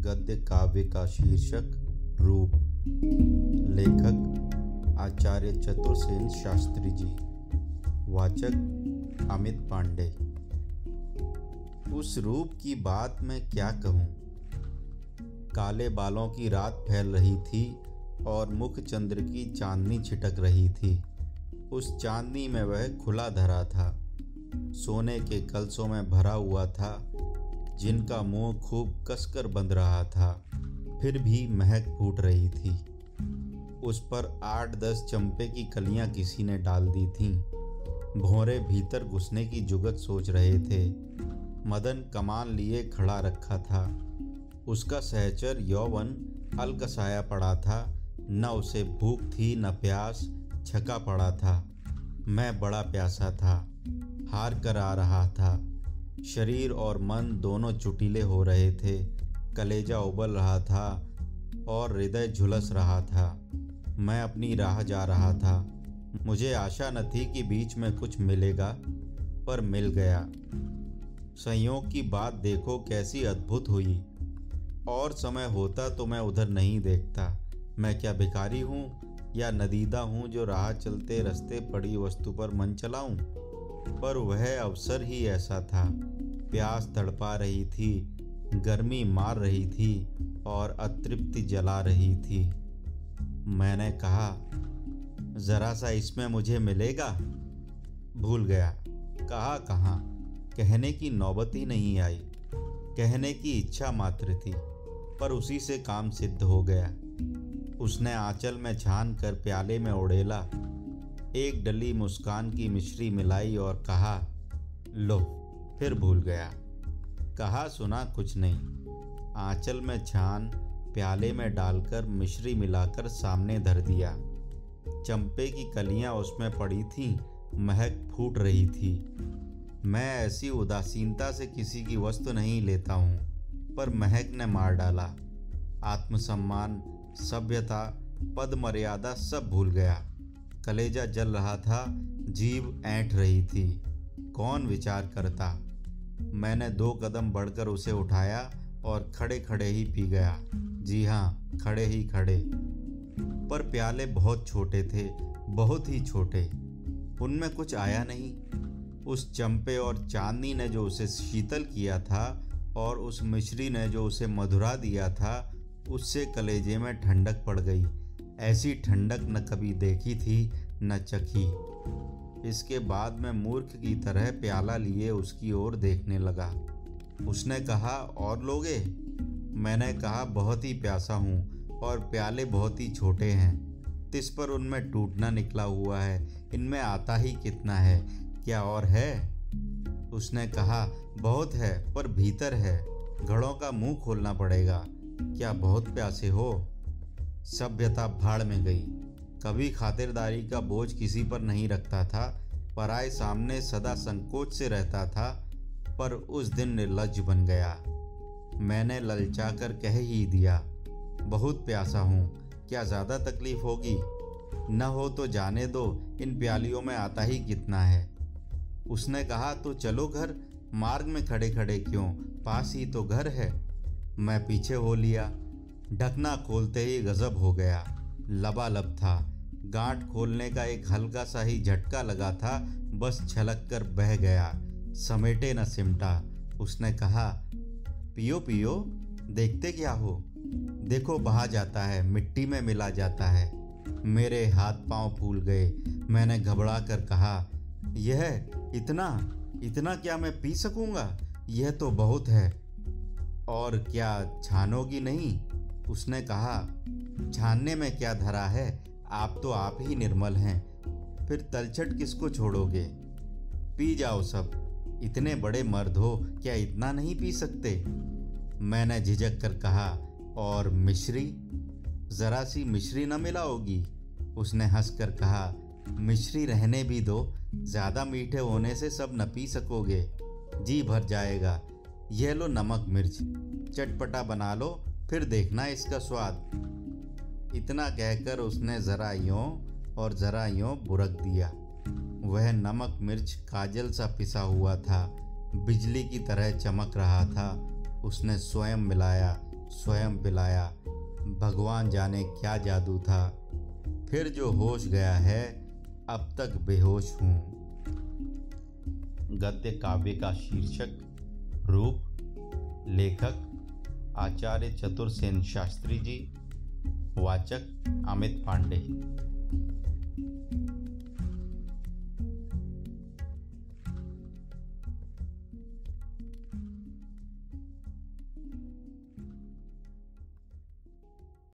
गद्य काव्य का शीर्षक, रूप, लेखक, आचार्य चतुर्सेन शास्त्री जी। वाचक, अमित पांडे। उस रूप की बात मैं क्या कहूँ? काले बालों की रात फैल रही थी और मुख चंद्र की चांदनी छिटक रही थी। उस चांदनी में वह खुला धरा था। सोने के कलसों में भरा हुआ था। जिनका मुँह खूब कसकर बंद रहा था, फिर भी महक फूट रही थी। उस पर आठ दस चंपे की कलियाँ किसी ने डाल दी थीं। भोरे भीतर घुसने की जुगत सोच रहे थे। मदन कमान लिए खड़ा रखा था। उसका सहचर यौवन अलकसाया पड़ा था। न उसे भूख थी, न प्यास, छका पड़ा था। मैं बड़ा प्यासा था। हार कर आ रहा था। शरीर और मन दोनों चुटीले हो रहे थे। कलेजा उबल रहा था और हृदय झुलस रहा था। मैं अपनी राह जा रहा था। मुझे आशा न थी कि बीच में कुछ मिलेगा, पर मिल गया। संयोग की बात देखो कैसी अद्भुत हुई। और समय होता तो मैं उधर नहीं देखता। मैं क्या भिखारी हूँ या नदीदा हूँ जो राह चलते रस्ते पड़ी वस्तु पर मन चलाऊं? पर वह अवसर ही ऐसा था। प्यास तड़पा रही थी, गर्मी मार रही थी और अतृप्ति जला रही थी। मैंने कहा जरा सा इसमें मुझे मिलेगा? भूल गया। कहा, कहाँ? कहने की नौबत ही नहीं आई। कहने की इच्छा मात्र थी, पर उसी से काम सिद्ध हो गया। उसने आंचल में छान कर प्याले में उड़ेला एक डली मुस्कान की मिश्री मिलाई और कहा, लो, फिर भूल गया। कहा सुना कुछ नहीं। आंचल में छान प्याले में डालकर मिश्री मिलाकर सामने धर दिया। चंपे की कलियाँ उसमें पड़ी थीं, महक फूट रही थी। मैं ऐसी उदासीनता से किसी की वस्तु नहीं लेता हूँ, पर महक ने मार डाला। आत्मसम्मान, सभ्यता, पद मर्यादा सब भूल गया। कलेजा जल रहा था जीव ऐंठ रही थी। कौन विचार करता? मैंने दो कदम बढ़कर उसे उठाया और खड़े खड़े ही पी गया। जी हाँ खड़े ही खड़े। पर प्याले बहुत छोटे थे, बहुत ही छोटे। उनमें कुछ आया नहीं। उस चंपे और चांदनी ने जो उसे शीतल किया था और उस मिश्री ने जो उसे मधुरा दिया था, उससे कलेजे में ठंडक पड़ गई। ऐसी ठंडक न कभी देखी थी, न चखी। इसके बाद मैं मूर्ख की तरह प्याला लिए उसकी ओर देखने लगा। उसने कहा, और लोगे? मैंने कहा, बहुत ही प्यासा हूँ और प्याले बहुत ही छोटे हैं। तिस पर उनमें टूटना निकला हुआ है। इनमें आता ही कितना है? क्या और है? उसने कहा, बहुत है, पर भीतर है। घड़ों का मुँह खोलना पड़ेगा। क्या बहुत प्यासे हो? सभ्यता भाड़ में गई। कभी खातिरदारी का बोझ किसी पर नहीं रखता था, पराए सामने सदा संकोच से रहता था, पर उस दिन निर्लज बन गया। मैंने ललचा कर कह ही दिया, बहुत प्यासा हूँ, क्या ज़्यादा तकलीफ़ होगी? न हो तो जाने दो, इन प्यालियों में आता ही कितना है। उसने कहा तो चलो घर, मार्ग में खड़े खड़े क्यों? पास ही तो घर है। मैं पीछे हो लिया। ढकना खोलते ही गजब हो गया। लबालब था। गांठ खोलने का एक हल्का सा ही झटका लगा था। बस छलक कर बह गया। समेटे न सिमटा। उसने कहा, पियो पियो, देखते क्या हो? देखो, बहा जाता है, मिट्टी में मिला जाता है। मेरे हाथ पाँव फूल गए। मैंने घबरा कर कहा, यह इतना इतना क्या मैं पी सकूँगा? यह तो बहुत है। और क्या छानोगी नहीं? उसने कहा, छानने में क्या धरा है? आप तो आप ही निर्मल हैं। फिर तलछट किसको छोड़ोगे? पी जाओ सब। इतने बड़े मर्द हो, क्या इतना नहीं पी सकते? मैंने झिझक कर कहा, और मिश्री? जरा सी मिश्री न मिलाओगी? उसने हंसकर कहा, मिश्री रहने भी दो। ज़्यादा मीठे होने से सब न पी सकोगे। जी भर जाएगा। यह लो नमक मिर्च। चटपटा बना लो। फिर देखना इसका स्वाद। इतना कहकर उसने ज़रा यों और ज़रा यों बुरक दिया। वह नमक, मिर्च, काजल सा पिसा हुआ था। बिजली की तरह चमक रहा था। उसने स्वयं मिलाया, स्वयं पिलाया। भगवान जाने क्या जादू था। फिर जो होश गया है, अब तक बेहोश हूँ। गद्य काव्य का शीर्षक, रूप, लेखक आचार्य चतुर्सेन शास्त्री जी वाचक अमित पांडे।